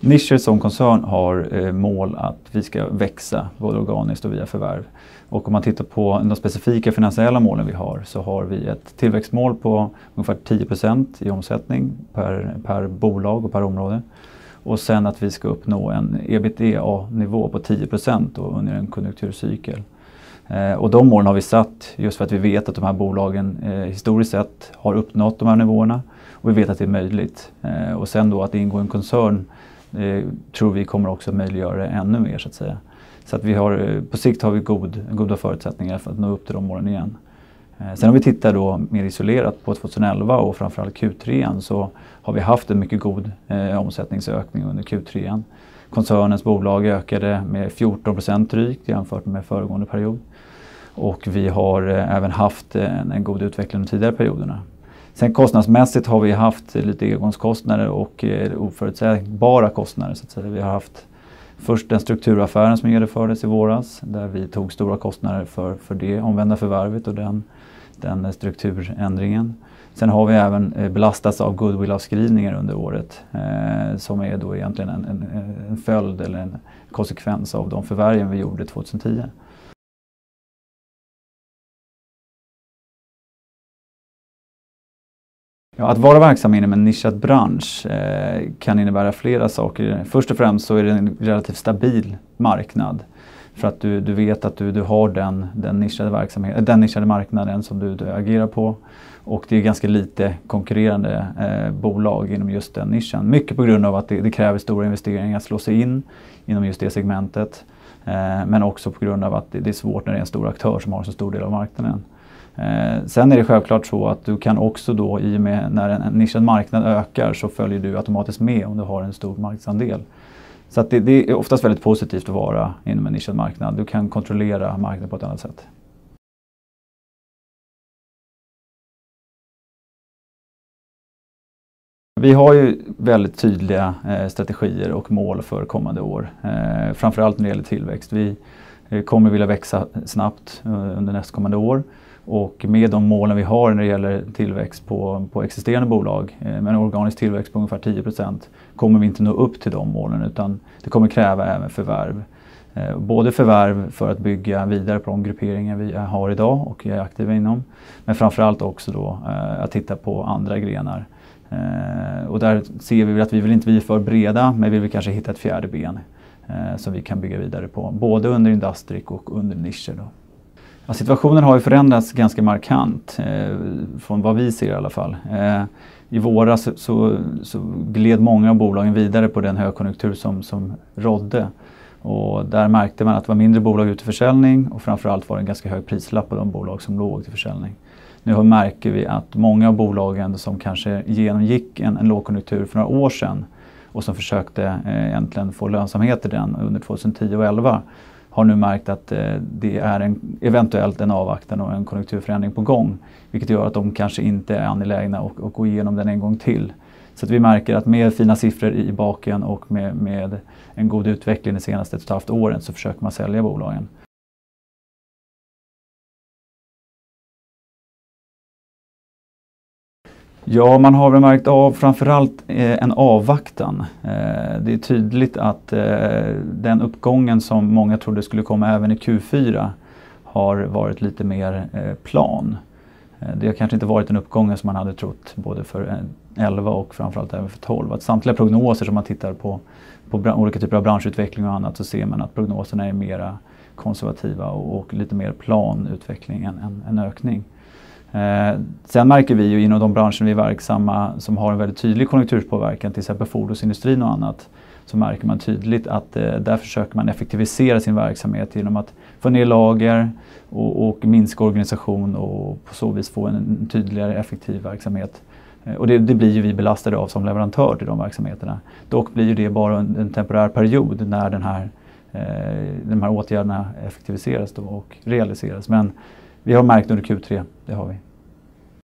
Nischer som koncern har eh, mål att vi ska växa både organiskt och via förvärv. Och om man tittar på de specifika finansiella målen vi har så har vi ett tillväxtmål på ungefär 10% i omsättning per, per bolag och per område. Och sen att vi ska uppnå en ebitda-nivå på 10% under en konjunkturcykel. Eh, och de målen har vi satt just för att vi vet att de här bolagen eh, historiskt sett har uppnått de här nivåerna och vi vet att det är möjligt. Eh, och sen då att ingå i en koncern eh, tror vi kommer också möjliggöra det ännu mer så att säga. Så att vi har, eh, på sikt har vi god, goda förutsättningar för att nå upp till de målen igen. Eh, sen om vi tittar då mer isolerat på 2011 och framförallt Q3 så har vi haft en mycket god eh, omsättningsökning under Q3. Koncernens bolag ökade med 14 procent drygt jämfört med föregående period. Och vi har eh, även haft en, en god utveckling de tidigare perioderna. Sen kostnadsmässigt har vi haft lite engångskostnader och eh, oförutsägbara kostnader. Så att säga. Vi har haft först den strukturaffären som genomfördes i våras där vi tog stora kostnader för, för det omvända förvärvet och den, den strukturändringen. Sen har vi även eh, belastats av goodwillavskrivningar under året eh, som är då egentligen en, en, en följd eller en konsekvens av de förvärven vi gjorde 2010. Ja, att vara verksam inom en nischad bransch eh, kan innebära flera saker. Först och främst så är det en relativt stabil marknad. För att du, du vet att du, du har den, den, nischade verksamhet, den nischade marknaden som du, du agerar på. Och det är ganska lite konkurrerande eh, bolag inom just den nischen. Mycket på grund av att det, det kräver stora investeringar att slå sig in inom just det segmentet. Eh, men också på grund av att det, det, är svårt när det är en stor aktör som har en så stor del av marknaden. Eh, sen är det självklart så att du kan också då i och med när en, nischad marknad ökar så följer du automatiskt med om du har en stor marknadsandel. Så det, det, är oftast väldigt positivt att vara inom en nischad marknad. Du kan kontrollera marknaden på ett annat sätt. Vi har ju väldigt tydliga eh, strategier och mål för kommande år. Eh, framförallt när det gäller tillväxt. Vi eh, kommer vilja växa snabbt eh, under nästkommande år. Och med de målen vi har när det gäller tillväxt på, på existerande bolag eh, med en organisk tillväxt på ungefär 10% kommer vi inte nå upp till de målen utan det kommer kräva även förvärv. Eh, både förvärv för att bygga vidare på de grupperingar vi har idag och är aktiva inom. Men framförallt också då eh, att titta på andra grenar. Och där ser vi att vi vill inte bli för breda men vi vill kanske hitta ett fjärde ben som vi kan bygga vidare på. Både under Industric och under nischer. Då. Ja, situationen har ju förändrats ganska markant, eh, från vad vi ser i alla fall. Eh, I våras så, så, gled många av bolagen vidare på den högkonjunktur som, som rådde. Och där märkte man att det var mindre bolag ute i försäljning och framförallt var det en ganska hög prislapp på de bolag som låg till försäljning. Nu märker vi att många av bolagen som kanske genomgick en, en lågkonjunktur för några år sedan och som försökte eh, egentligen få lönsamhet i den under 2010 och 2011 har nu märkt att eh, det är en, eventuellt en avvaktan och en konjunkturförändring på gång. Vilket gör att de kanske inte är angelägna att, att gå igenom den en gång till. Så att vi märker att med fina siffror i baken och med, med en god utveckling de senaste ett och ett halvt åren så försöker man sälja bolagen. Ja, man har väl märkt av framförallt eh, en avvaktan. Eh, det är tydligt att eh, den uppgången som många trodde skulle komma även i Q4 har varit lite mer plan. Det har kanske inte varit den uppgången som man hade trott både för 11 och framförallt även för 12. Att samtliga prognoser som man tittar på, på olika typer av branschutveckling och annat så ser man att prognoserna är mera konservativa och, och lite mer plan utveckling än, än, än ökning. Eh, sen märker vi ju inom de branscher vi är verksamma som har en väldigt tydlig konjunkturpåverkan, till exempel fordonsindustrin och annat, så märker man tydligt att eh, där försöker man effektivisera sin verksamhet genom att få ner lager och, och minska organisation och på så vis få en, en tydligare effektiv verksamhet. Eh, och det, det, blir ju vi belastade av som leverantör till de verksamheterna. Dock blir ju det bara en, en temporär period när den här, eh, de här åtgärderna effektiviseras och realiseras. Men vi har märkt under Q3, det har vi.